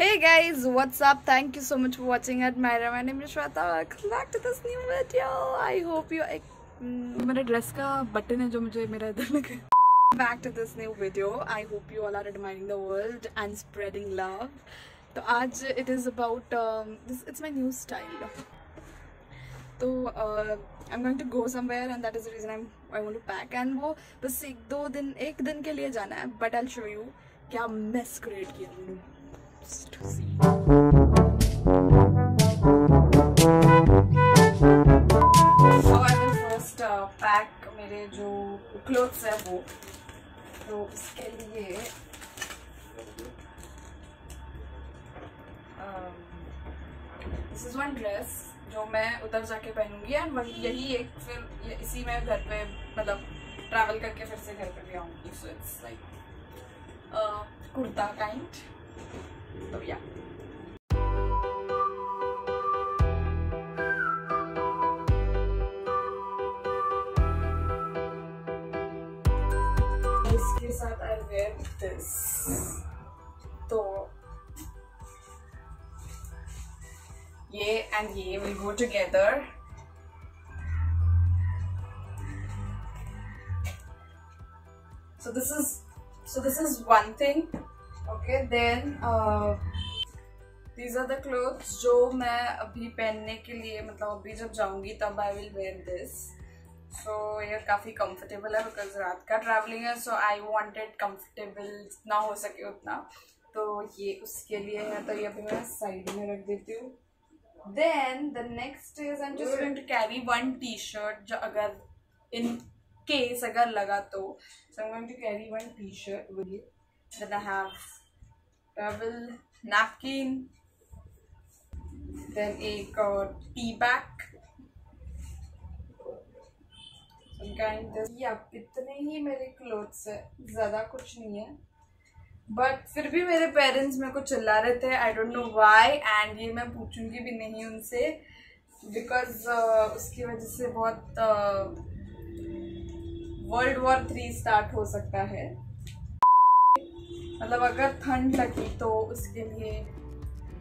Hey guys, what's up? Thank you so much for watching Admira. My name is Shweta. Welcome back to this new video. I hope you. Mm, मेरे dress का button है जो मुझे मेरा इधर लगे back to this new video. I hope you all are admiring the world and spreading love. तो आज is about um, this. It's my new style. तो uh, I'm going to go somewhere and that is the reason I'm I want to pack and वो बस एक दो दिन एक दिन के लिए जाना है but I'll show you क्या mess create किया मैंने Just to see. Uh, जो clothes है वो। तो उसके लिए दिस इज़ वन ड्रेस जो मैं उधर जाके पहनूँगी एंड वही यही एक फिर इसी में घर पे मतलब ट्रैवल करके फिर से घर पे भी आऊँगी. So it's like kurta kind So yeah. this and yay will go together. So this is so this is one thing then uh, these are the clothes जो मैं अभी पहनने के लिए मतलब अभी जब जाऊँगी तब I will wear this so ये काफ़ी कंफर्टेबल है बिकॉज़ रात का ट्रैवलिंग है सो आई वांटेड कंफर्टेबल जितना हो सके उतना. तो ये उसके लिए है तो ये अभी मैं साइड में रख देती हूँ. Then the next is I am just to carry one T shirt जो अगर इन केस अगर लगा तो. So I'm going to carry one t-shirt with it then I have towel napkin then एक टी बैग या इतने ही मेरे clothes है। ज़्यादा कुछ नहीं है। बट फिर भी मेरे पेरेंट्स मेरे को चिल्ला रहे थे। I don't know why and ये मैं पूछूँगी भी नहीं उनसे। बिकॉज़ uh, उसकी वजह से बहुत वर्ल्ड वॉर थ्री स्टार्ट हो सकता है। मतलब अगर ठंड लगी तो उसके लिए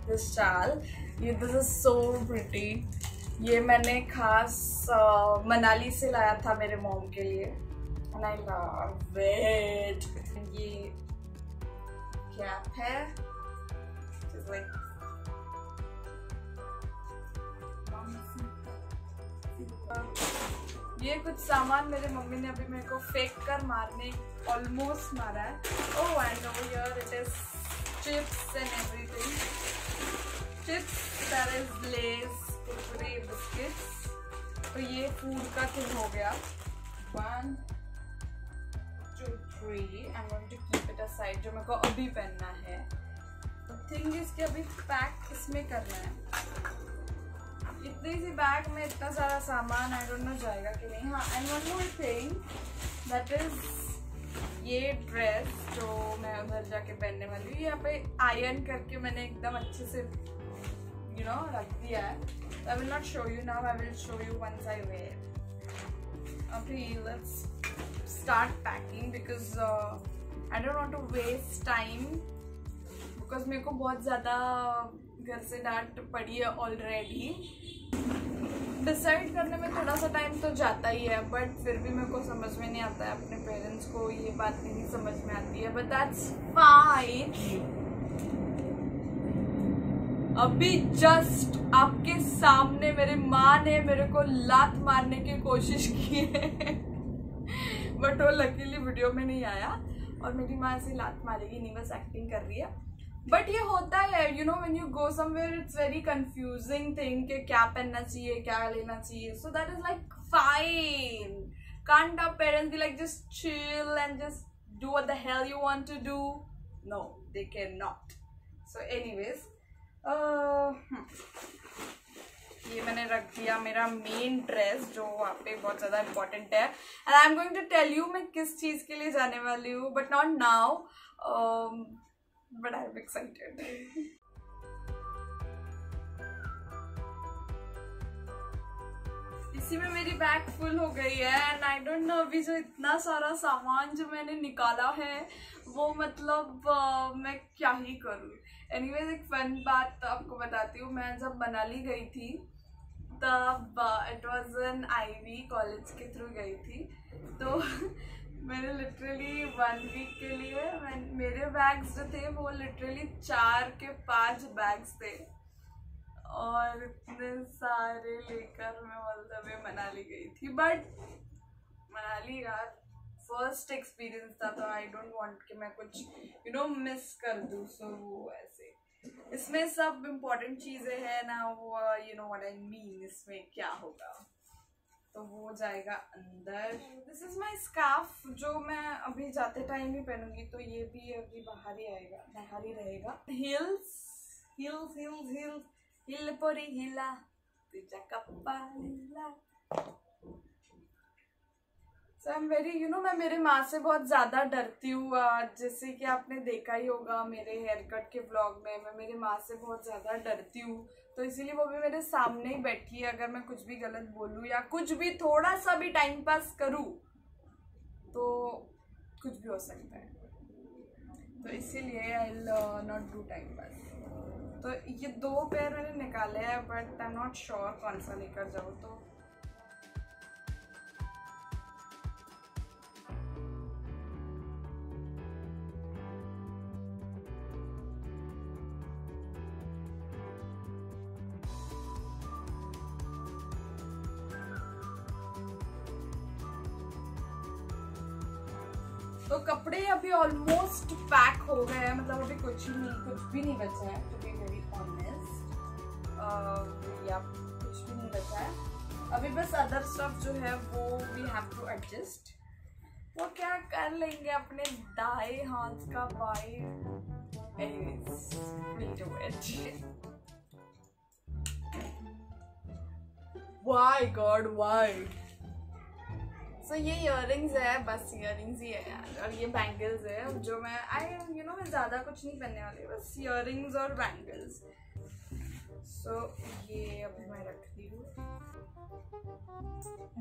दिस शाल ये दिस इज़ सो प्रिटी ये मैंने खास uh, मनाली से लाया था मेरे मोम के लिए। एंड आई लव इट ये कैप है। Like ये कुछ सामान मेरे मम्मी ने अभी मेरे को फेंक कर मारने ऑलमोस्ट मारा है। ओह and over here it is chips and everything chips that is Lay's Kurkure biscuits तो ये फ़ूड का थिंग हो गया। One two three I am to keep it aside जो मेरे को अभी पहनना है। तो थिंग इसके अभी पैक इसमें करना है? इतनी सी बैग में इतना सारा सामान आई डोंट नो जाएगा कि नहीं। हाँ and one more thing that is ये ड्रेस जो मैं उधर जाके पहनने वाली हूँ, यहाँ पे आयरन करके मैंने एकदम अच्छे से यू नो रख दिया है। I will not show you now I will show you once I wear अभी let's start packing because I don't want to waste time because मेरे को बहुत ज़्यादा घर से डांट पड़ी है ऑलरेडी डिसाइड करने में थोड़ा सा टाइम तो जाता ही है बट फिर भी मेरे को समझ में नहीं आता है, अपने पेरेंट्स को ये बात नहीं समझ में आती है बट दैट्स फाइन अभी जस्ट आपके सामने मेरे माँ ने मेरे को लात मारने की कोशिश की है। बट वो लकीली वीडियो में नहीं आया, और मेरी माँ से लात मारेगी नहीं, बस एक्टिंग कर रही है। बट ये होता है you know when you go somewhere it's very confusing thing कि क्या पहनना चाहिए, क्या लेना चाहिए। So that is like fine can't our parents be like just chill and just do what the hell you want to do no they can not so anyways ये मैंने रख दिया मेरा मेन ड्रेस जो वहाँ पे बहुत ज़्यादा इम्पोर्टेंट है। And I am going to tell you मैं किस चीज़ के लिए जाने वाली हूँ but not now but I'm excited. इसी में मेरी बैग फुल हो गई है एंड आई डोंट नो अभी जो इतना सारा सामान जो मैंने निकाला है वो मतलब uh, मैं क्या ही करूँ एनीवेज एक फन बात तो आपको बताती हूँ मैं जब मनाली गई थी तब it was an IV college के थ्रू गई थी तो मैंने लिटरली वन वीक के लिए मेरे बैग्स जो थे, वो लिटरली चार के पाँच बैग्स थे। और इतने सारे लेकर मैं मतलब मनाली गई थी। बट मनाली यार फ़र्स्ट एक्सपीरियंस था तो आई डोंट वांट कि मैं कुछ यू नो मिस कर दूँ सो वो ऐसे। इसमें सब इम्पोर्टेंट चीज़ें हैं ना, वो you know what I mean इसमें क्या होगा। तो वो जाएगा अंदर। दिस इज़ माई स्काफ जो मैं अभी जाते टाइम ही पहनूँगी तो ये भी अभी बाहर ही आएगा, बाहर ही रहेगा। Hills hills hills hills hill परी हिला, तुझा कप्पा हिला। So I am very you know मैं मेरे माँ से बहुत ज़्यादा डरती हूँ जैसे कि आपने देखा ही होगा मेरे हेयर कट के ब्लॉग में, मैं मेरी माँ से बहुत ज़्यादा डरती हूँ। तो इसीलिए वो भी मेरे सामने ही बैठी है, अगर मैं कुछ भी गलत बोलूँ या कुछ भी थोड़ा सा भी टाइम पास करूँ तो कुछ भी हो सकता है। तो इसीलिए I not do time pass तो ये दो पैर मैंने निकाले हैं but I am not sure कौन सा लेकर जाऊँ तो तो कपड़े अभी ऑलमोस्ट पैक हो गए हैं मतलब अभी कुछ ही नहीं कुछ भी नहीं बचा है टू बी वेरी ऑनेस्ट या कुछ भी नहीं बचा है। अभी बस अदर स्टफ़ जो है वो वी हैव टू एडजस्ट वो क्या कर लेंगे अपने दाएँ हाथ का by Why God, why? So so, ये इयर है बस इयर ही है यार। और ये बैंगल्स है जो मैं आई यू नो मैं ज़्यादा कुछ नहीं पहनने वाली बस इयर और बैंगल्स सो so, ये अभी मैं रखती हूँ।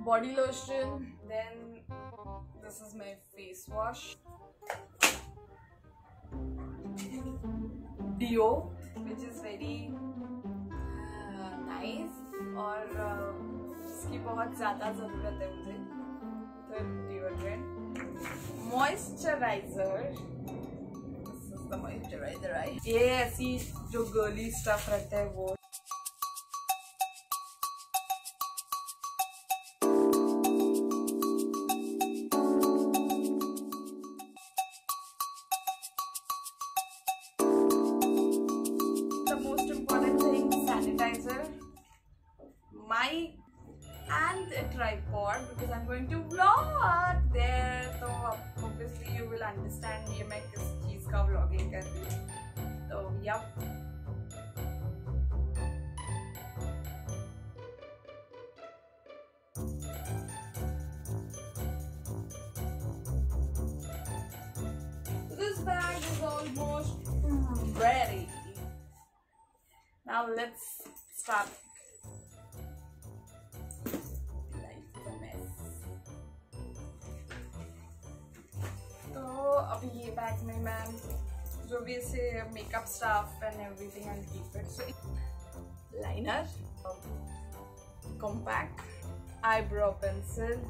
Body lotion then this is my face wash deo which is very nice और uh, इसकी बहुत ज़्यादा ज़रूरत है मुझे। Deodorant moisturizer this is the moisturizer right ये ऐसी जो गर्ली स्टफ़ रहता है वो a tripod because I'm going to vlog there. So obviously you will understand ये मैं किस चीज़ का vlogging कर रही हूँ. तो yep. this bag is almost ready. Now let's start अभी ये बैग में मैं जो भी ऐसे makeup stuff and everything and keep it so liner compact eyebrow pencil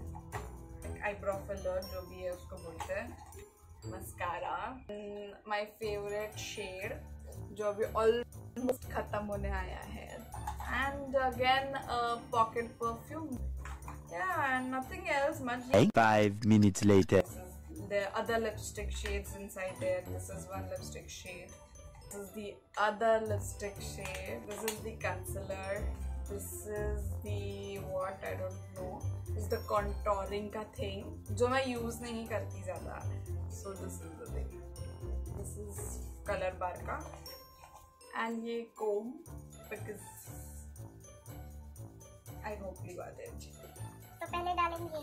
eyebrow filler जो भी है उसको बोलते हैं मस्कारा माय फेवरेट शेड जो अभी ऑलमोस्ट खत्म होने आया है. And again pocket perfume yeah, and nothing else much five minutes later. There are other lipstick shades inside there this is one lipstick shade this is the other lipstick shade this is the concealer is the what I don't know this is the contouring ka thing जो मैं use नहीं करती ज़्यादा so this is the thing this is color bar का and ये comb because I hope you got it तो पहले डालेंगे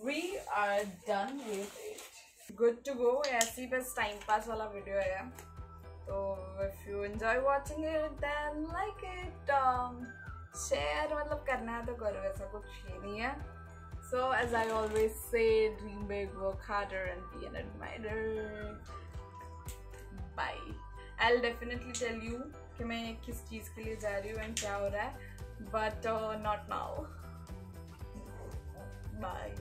we are done with it good to go ऐसे बस टाइम पास वाला वीडियो है। तो if you enjoy watching it then like it share मतलब करना है तो करो, ऐसा कुछ ही नहीं है। So as I always say dream big work harder and be an admirer by I definitely tell you कि मैं किस चीज़ के लिए जा रही हूँ एंड क्या हो रहा है। But not now bye